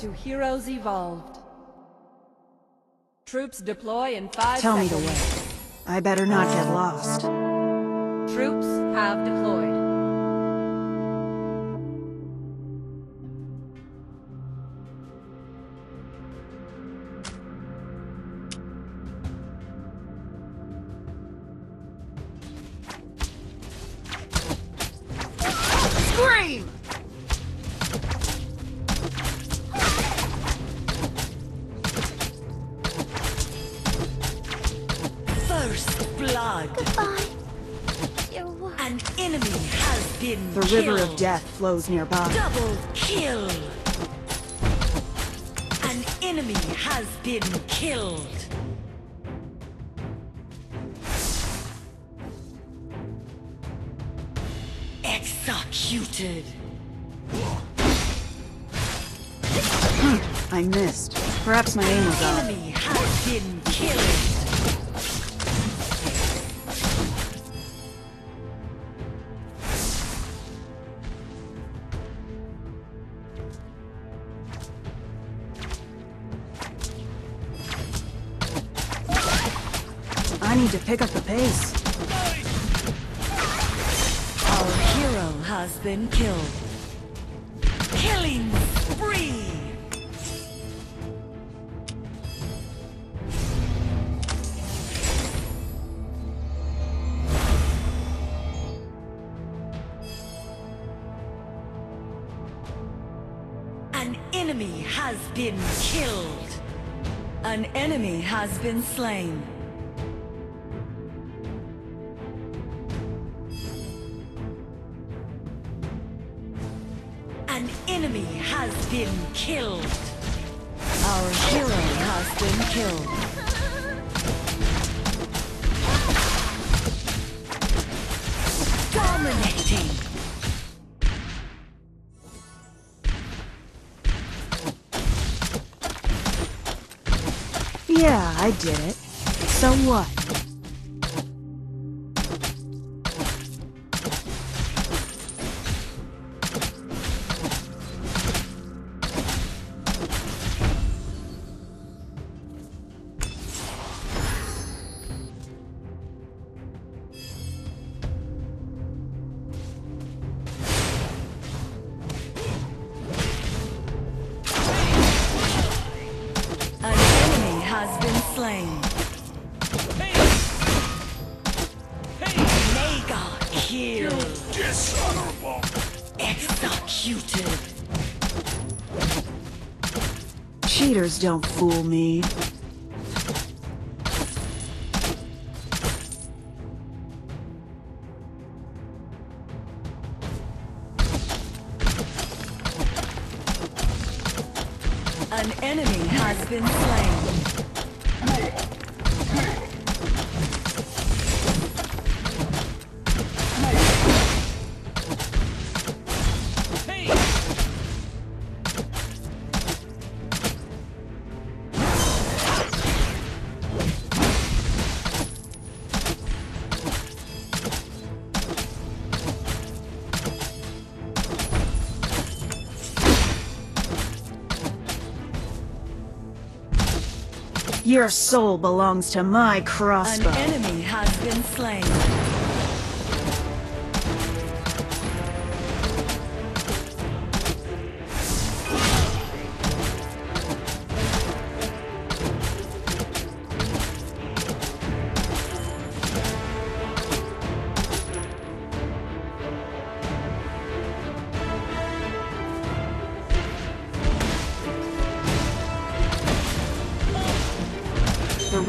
To Heroes Evolved. Troops deploy in five Tell me the way. I better not get lost. Troops have deployed. The river of death flows nearby. Double kill. An enemy has been killed. Executed. Hmm, I missed. Perhaps my aim was off. Enemy has been killed. Has been killed. Killing spree. An enemy has been killed. An enemy has been slain. Been killed. Our hero has been killed. Dominating. Yeah, I did it. So what? Has been slain. Mega kill. Dishonorable! Executed. Cheaters don't fool me. An enemy has been slain. Your soul belongs to my crossbow. An enemy has been slain.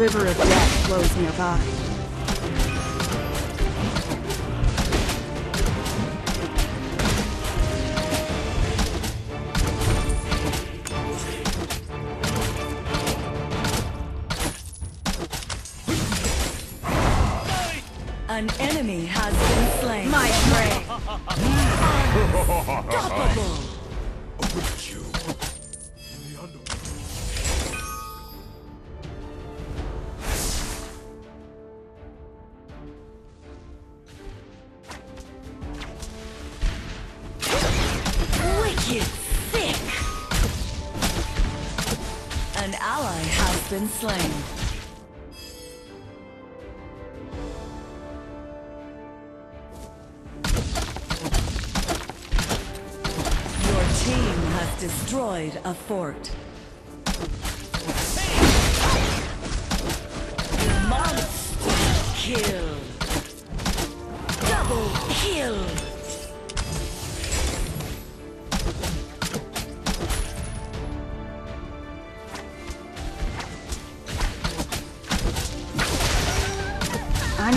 River of death flows nearby. An enemy has been slain. My prey. Unstoppable. Await you been slain. Your team has destroyed a fort. Monster kill. Double kill.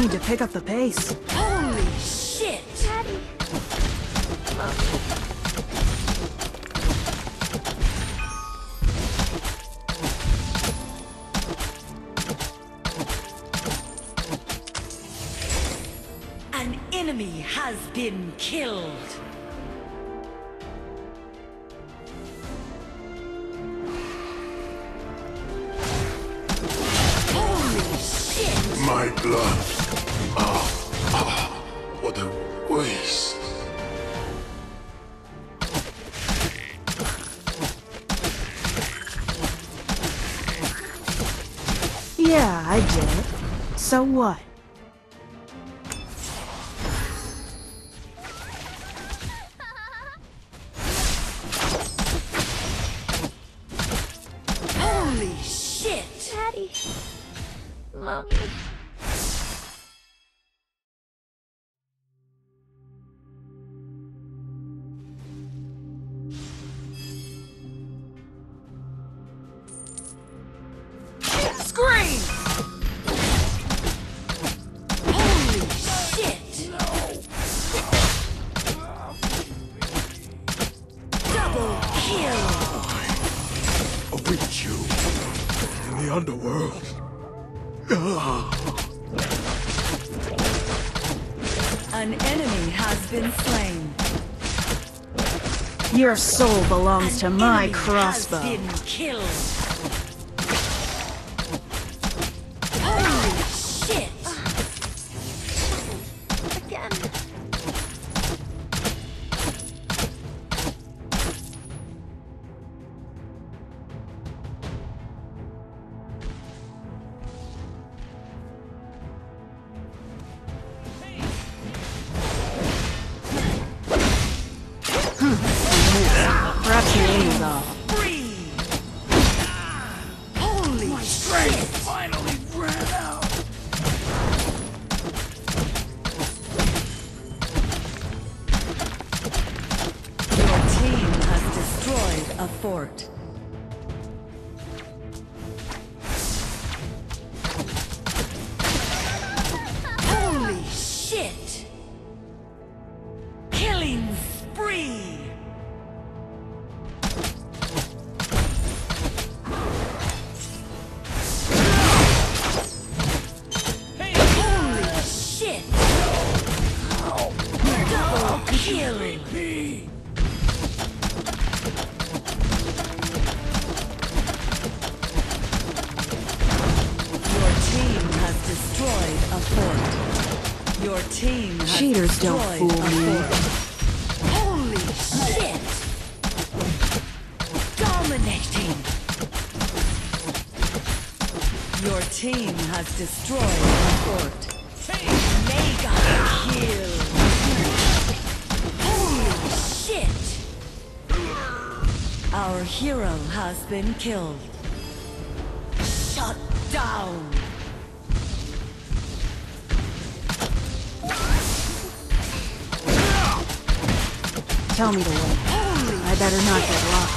Need to pick up the pace. Holy shit! Daddy. An enemy has been killed. Holy shit! My blood. I did it. So what? Holy shit! Daddy. Mommy. Scream! An enemy has been slain. Your soul belongs to my crossbow. Has been killed. Holy shit! Again. Me. Your team has destroyed a fort. Your team has Cheaters don't fool me. Holy shit! Dominating! Your team has destroyed a fort. Mega kill! Our hero has been killed. Shut down! Tell me the way. I better not get lost.